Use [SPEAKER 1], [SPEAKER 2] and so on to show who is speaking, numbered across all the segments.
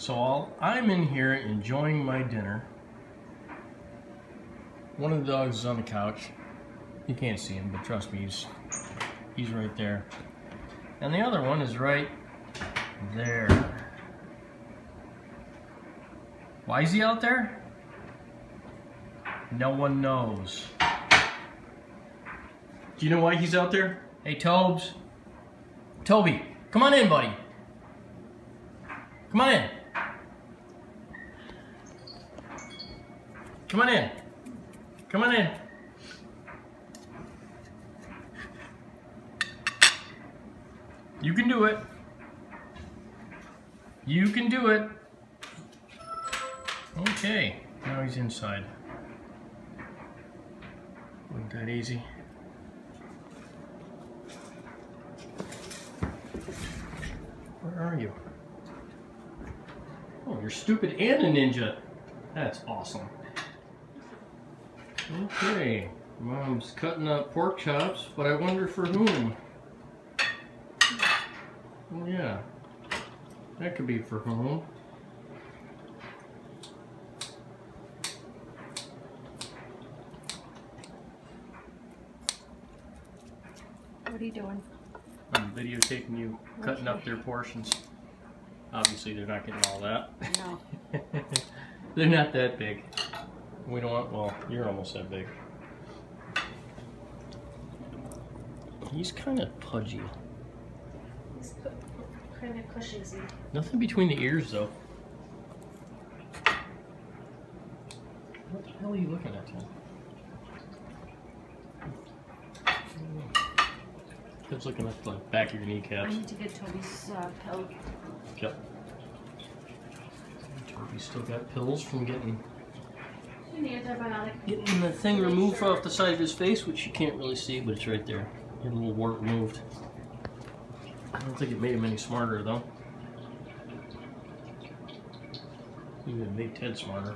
[SPEAKER 1] So I'll, I'm in here enjoying my dinner. One of the dogs is on the couch. You can't see him, but trust me, he's he's right there. And the other one is right there. Why is he out there? No one knows. Do you know why he's out there? Hey, Tobes. Toby, come on in, buddy. Come on in. Come on in. Come on in. You can do it. You can do it. Okay, now he's inside. Wasn't that easy? Where are you? Oh, you're stupid and a ninja. That's awesome. Okay, Mom's cutting up pork chops, but I wonder for whom? Oh, yeah, that could be for whom.
[SPEAKER 2] What are you doing?
[SPEAKER 1] I'm videotaping you cutting up their portions. Obviously, they're not getting all that.
[SPEAKER 2] No.
[SPEAKER 1] they're not that big. We don't want, well, you're almost that big. He's kind of pudgy.
[SPEAKER 2] It's kind of cushiony.
[SPEAKER 1] Nothing between the ears, though. What the hell are you looking at, Tim? Tim's looking at the back of your kneecaps.
[SPEAKER 2] I need to get Toby's uh, pill.
[SPEAKER 1] Yep. Toby's still got pills from getting
[SPEAKER 2] An antibiotic.
[SPEAKER 1] getting the thing removed off the side of his face, which you can't really see, but it's right there. Get a little wart removed. I don't think it made him any smarter, though. Even it made Ted smarter.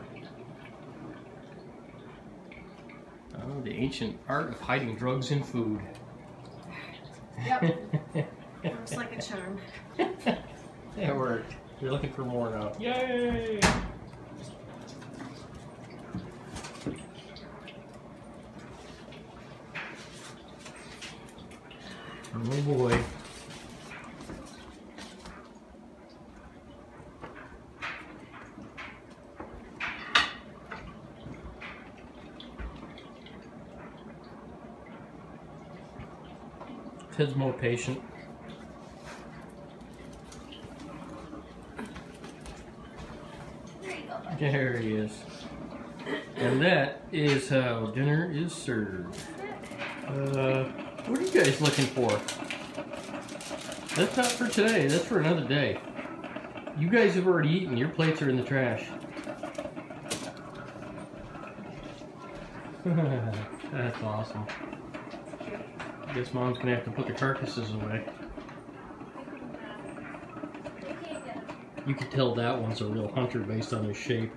[SPEAKER 1] Oh, the ancient art of hiding drugs in food.
[SPEAKER 2] Yep. Looks like a charm.
[SPEAKER 1] It worked. You're looking for more now. Yay! Oh boy. Ted's more patient.
[SPEAKER 2] There.
[SPEAKER 1] There he is. And that is how dinner is served. Uh, what are you guys looking for? That's not for today. That's for another day. You guys have already eaten. Your plates are in the trash. That's awesome. I Guess mom's gonna have to put the carcasses away. You can tell that one's a real hunter based on his shape.